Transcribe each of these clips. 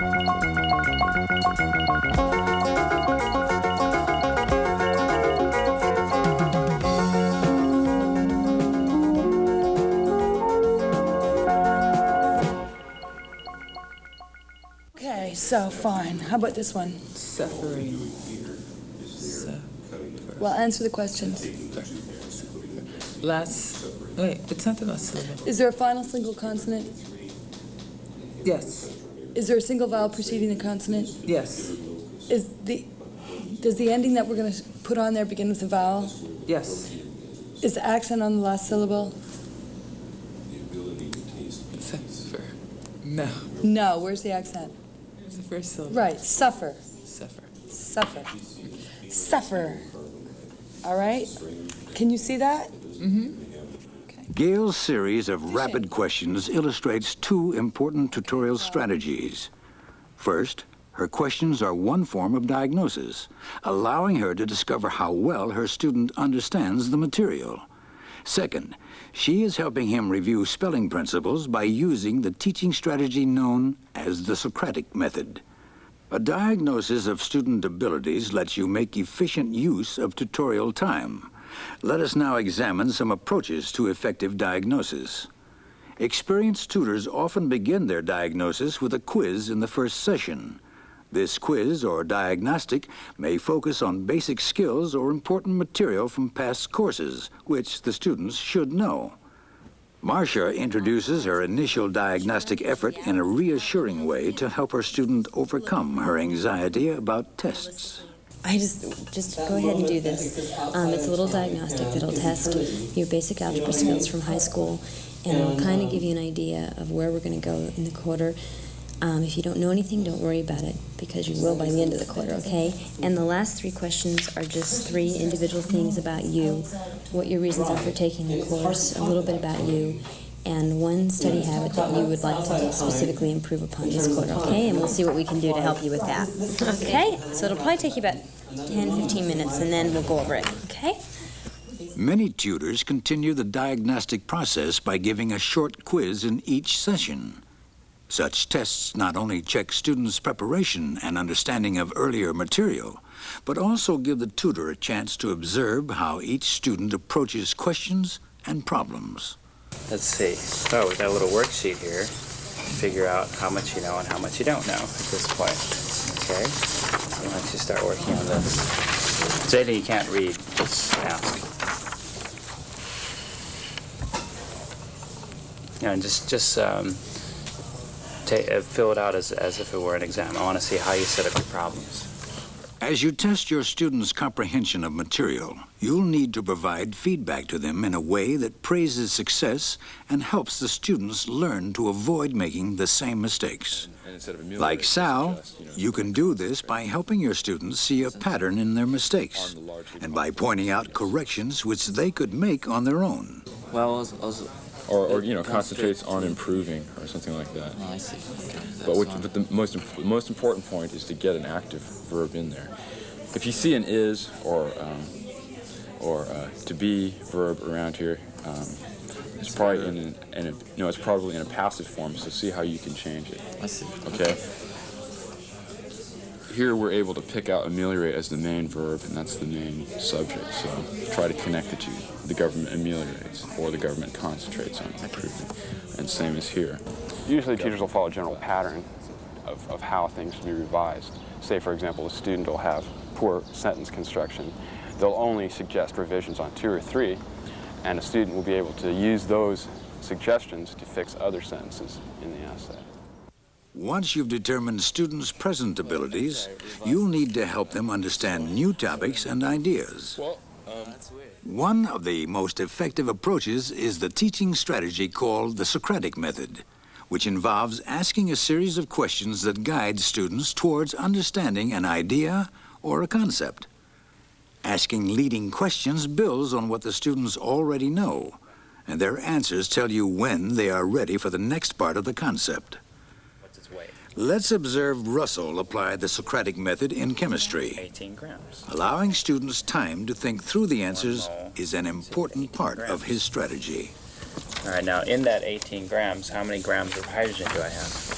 Okay, so fine. How about this one? Suffering. Well, answer the questions. Last, wait, it's not the last syllable. Is there a final single consonant? Yes, Is there a single vowel preceding the consonant? yes, Is the, does the ending that we're going to put on there begin with a vowel? yes. Is the accent on the last syllable? Suffer. No, No, where's the accent? it's the first syllable. Right, suffer, Suffer. suffer, suffer. All right? Can you see that? Mm-hmm. Gail's series of rapid questions illustrates two important tutorial strategies. First, her questions are one form of diagnosis, allowing her to discover how well her student understands the material. Second, she is helping him review spelling principles by using the teaching strategy known as the Socratic method. A diagnosis of student abilities lets you make efficient use of tutorial time. Let us now examine some approaches to effective diagnosis. Experienced tutors often begin their diagnosis with a quiz in the first session. This quiz or diagnostic may focus on basic skills or important material from past courses, which the students should know. Marcia introduces her initial diagnostic effort in a reassuring way to help her student overcome her anxiety about tests. I just just go ahead and do this. Um, it's a little diagnostic that'll test your basic algebra skills from high school, and it'll kind of give you an idea of where we're going to go in the quarter. Um, if you don't know anything, don't worry about it because you will by the end of the quarter, okay? And the last three questions are just three individual things about you, what your reasons are for taking the course, a little bit about you, and one study habit that you would like to specifically improve upon this quarter, okay? And we'll see what we can do to help you with that. Okay? So it'll probably take you about 10, 15 minutes, and then we'll go over it, okay? Many tutors continue the diagnostic process by giving a short quiz in each session. Such tests not only check students' preparation and understanding of earlier material, but also give the tutor a chance to observe how each student approaches questions and problems. Let's see. We got a little worksheet here. Figure out how much you know and how much you don't know at this point. Okay? So why don't you start working on this? If anything you can't read, just ask. And just just um, uh, fill it out as, as if it were an exam. I want to see how you set up your problems. As you test your students' comprehension of material, you'll need to provide feedback to them in a way that praises success and helps the students learn to avoid making the same mistakes. Like Sal, you can do this by helping your students see a pattern in their mistakes and by pointing out corrections which they could make on their own. Well, I was, I was or, or you know concentrates on improving or something like that. Oh, I see. Okay. But, which, but the most imp- most important point is to get an active verb in there. If you see an is or um, or uh, to be verb around here, um, it's probably in, an, in a, you know it's probably in a passive form. So see how you can change it. I see. Okay. Here we're able to pick out ameliorate as the main verb, and that's the main subject. So try to connect the two. The government ameliorates, or the government concentrates on improving. And same as here. Usually teachers will follow a general pattern of, of how things should be revised. Say, for example, a student will have poor sentence construction. They'll only suggest revisions on two or three, and a student will be able to use those suggestions to fix other sentences in the essay. Once you've determined students' present abilities, you'll need to help them understand new topics and ideas. One of the most effective approaches is the teaching strategy called the Socratic method, which involves asking a series of questions that guide students towards understanding an idea or a concept. Asking leading questions builds on what the students already know, and their answers tell you when they are ready for the next part of the concept. What's its weight? Let's observe Russell apply the Socratic method in chemistry. 18 grams. Allowing students time to think through the answers is an important part of his strategy. All right, now in that 18 grams, how many grams of hydrogen do I have?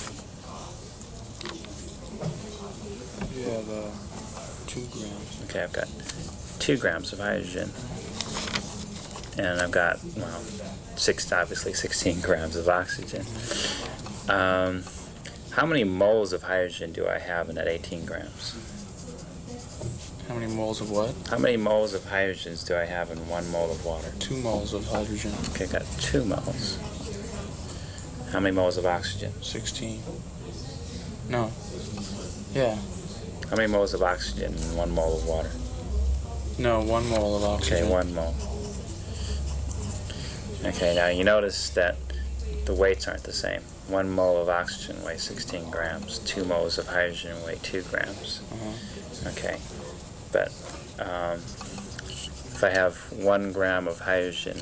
uh, two grams. Okay, I've got two grams of hydrogen. And I've got, well, six, obviously 16 grams of oxygen. Um, how many moles of hydrogen do I have in that 18 grams? How many moles of what? How many moles of hydrogens do I have in one mole of water? Two moles of hydrogen. Okay, got two moles. How many moles of oxygen? 16. No. Yeah. How many moles of oxygen in one mole of water? No, one mole of oxygen. Okay, one mole. Okay, now you notice that the weights aren't the same. One mole of oxygen weighs 16 grams. Two moles of hydrogen weigh 2 grams. Uh-huh. Okay, but um, if I have one gram of hydrogen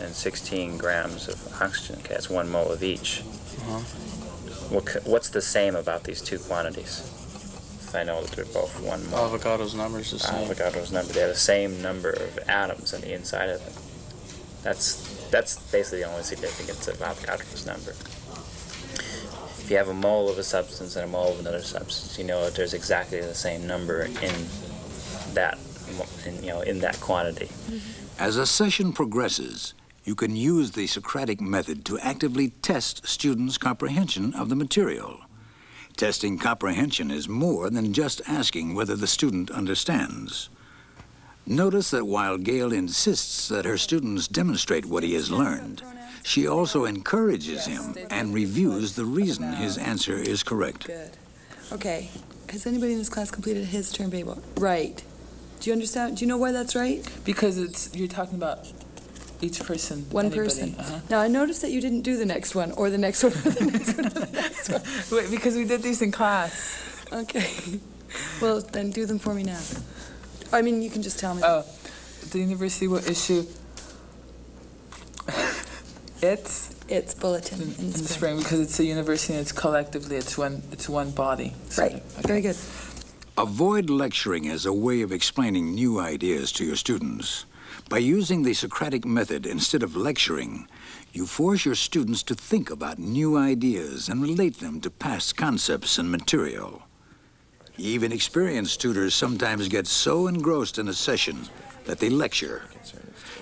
and 16 grams of oxygen, okay, that's one mole of each. Uh-huh. What, what's the same about these two quantities? I know that they're both one mole. Avocado's number's the same. Avogadro's number. They have the same number of atoms on the inside of them. That's that's basically the only significance of Avogadro's number. If you have a mole of a substance and a mole of another substance, you know that there's exactly the same number in that, in, you know, in that quantity. Mm-hmm. As a session progresses, you can use the Socratic method to actively test students' comprehension of the material. Testing comprehension is more than just asking whether the student understands. Notice that while Gail insists that her students demonstrate what he has learned, she also encourages him and reviews the reason his answer is correct. Good. Okay. Has anybody in this class completed his term paper? Right. Do you understand? Do you know why that's right? Because it's, you're talking about each person. One anybody. person. Uh-huh. Now, I noticed that you didn't do the next one, or the next one, or the next one, or the next one. Wait, because we did these in class. Okay. Well, then do them for me now. I mean, you can just tell me. Oh, the university will issue its It's bulletin in, in in the the spring. spring because it's a university and it's collectively it's one it's one body. sort Right. Okay. Very good. Avoid lecturing as a way of explaining new ideas to your students. By using the Socratic method instead of lecturing, you force your students to think about new ideas and relate them to past concepts and material. Even experienced tutors sometimes get so engrossed in a session that they lecture.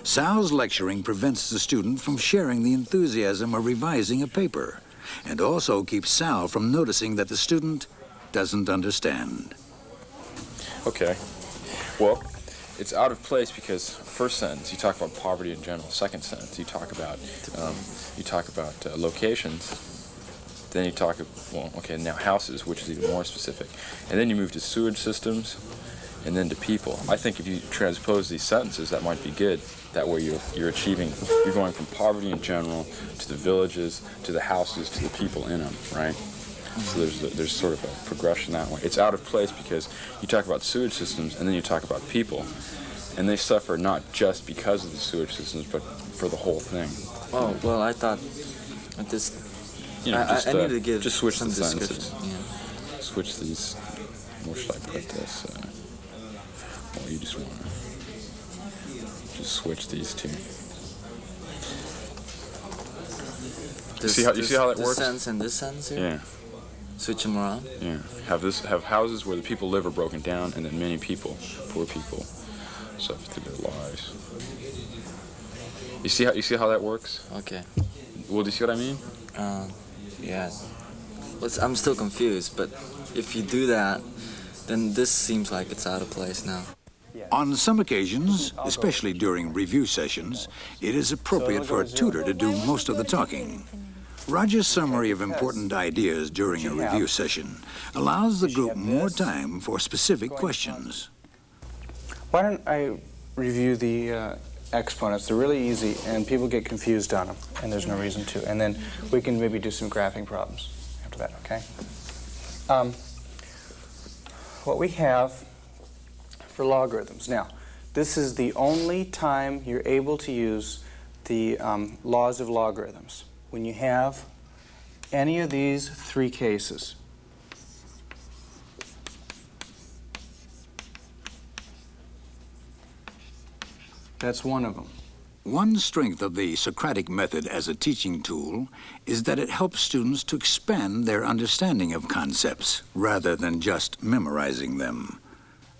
Sal's lecturing prevents the student from sharing the enthusiasm of revising a paper, and also keeps Sal from noticing that the student doesn't understand. Okay. Well, it's out of place because first sentence you talk about poverty in general. Second sentence you talk about um, you talk about uh, locations. Then you talk well, okay, now houses, which is even more specific, and then you move to sewage systems, and then to people. I think if you transpose these sentences, that might be good. That way you're you're achieving. You're going from poverty in general to the villages to the houses to the people in them, right? So there's, a, there's sort of a progression that way. It's out of place because you talk about sewage systems and then you talk about people. And they suffer not just because of the sewage systems, but for the whole thing. Oh, well, I thought this. You know, I, just, I, I uh, need to give just switch some the sentences. Yeah. Switch these. Where should I put this? Uh, well, you just want to just switch these two. This, see how- you this, see how that this works? sentence and this sentence here? Yeah, Switch them around? yeah. Have this. Have houses where the people live are broken down, and then many people, poor people, suffer through their lives. You see how you see how that works? Okay. Well, do you see what I mean? Uh, yeah. Well, it's- I'm still confused, but if you do that, then this seems like it's out of place now. On some occasions, especially during review sessions, it is appropriate for a tutor to do most of the talking. Roger's summary of important ideas during a review session allows the group more time for specific questions. Why don't I review the uh, exponents? They're really easy, and people get confused on them, and there's no reason to. And then we can maybe do some graphing problems after that, okay? Um, what we have for logarithms. Now, this is the only time you're able to use the um, laws of logarithms. When you have any of these three cases. That's one of them. One strength of the Socratic method as a teaching tool is that it helps students to expand their understanding of concepts rather than just memorizing them.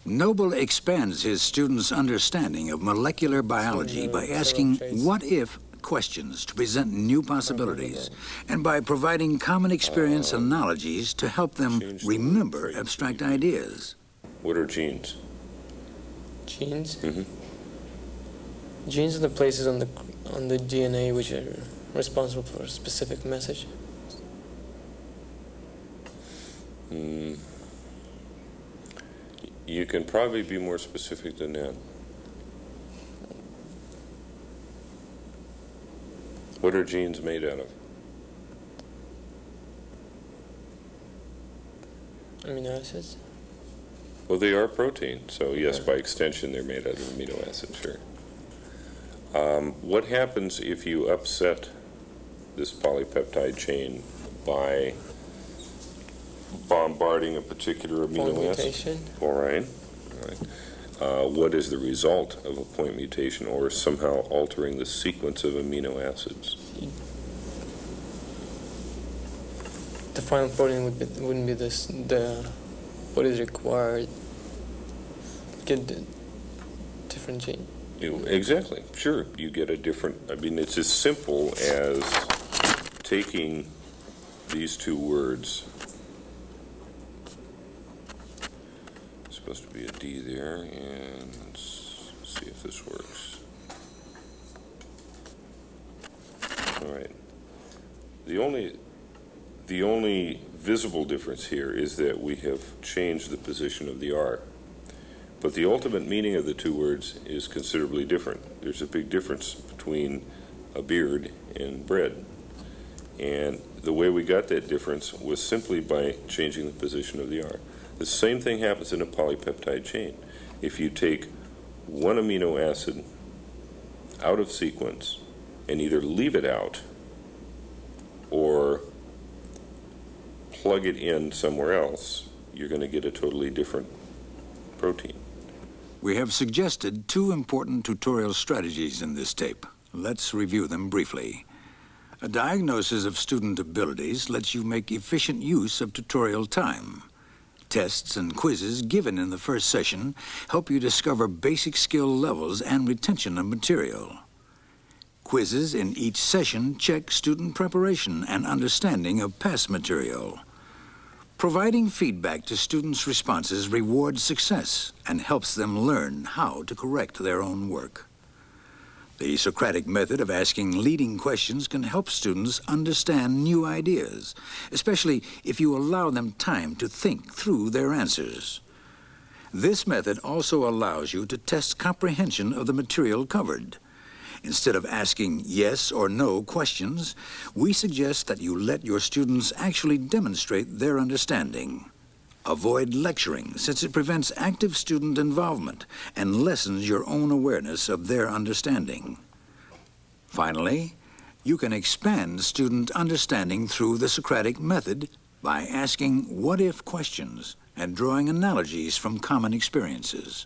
Noble expands his students' understanding of molecular biology by asking what if questions to present new possibilities and by providing common experience analogies to help them remember abstract ideas. What are genes? Genes. Mhm. Genes are the places on the on the DNA which are responsible for a specific message. Hmm. You can probably be more specific than that. What are genes made out of? Amino acids. Well, they are protein, so yes, by extension, they're made out of amino acids, sure. Um, what happens if you upset this polypeptide chain by bombarding a particular amino Point acid? mutation. All right. All right. Uh, what is the result of a point mutation or somehow altering the sequence of amino acids? The final protein would be, wouldn't be this the what is required. Get the different gene. Exactly, sure. You get a different, I mean, it's as simple as taking these two words. Supposed to be a D there, and let's see if this works. All right. The only, the only visible difference here is that we have changed the position of the R. But the ultimate meaning of the two words is considerably different. There's a big difference between a beard and bread. And the way we got that difference was simply by changing the position of the R. The same thing happens in a polypeptide chain. If you take one amino acid out of sequence and either leave it out or plug it in somewhere else, you're going to get a totally different protein. We have suggested two important tutorial strategies in this tape. Let's review them briefly. A diagnosis of student abilities lets you make efficient use of tutorial time. Tests and quizzes given in the first session help you discover basic skill levels and retention of material. Quizzes in each session check student preparation and understanding of past material. Providing feedback to students' responses rewards success and helps them learn how to correct their own work. The Socratic method of asking leading questions can help students understand new ideas, especially if you allow them time to think through their answers. This method also allows you to test comprehension of the material covered. Instead of asking yes or no questions, we suggest that you let your students actually demonstrate their understanding. Avoid lecturing, since it prevents active student involvement and lessens your own awareness of their understanding. Finally, you can expand student understanding through the Socratic method by asking what if questions and drawing analogies from common experiences.